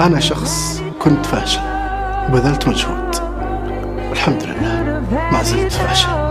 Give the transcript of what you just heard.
أنا شخص كنت فاشل وبذلت مجهود. والحمد لله ما زلت فاشل.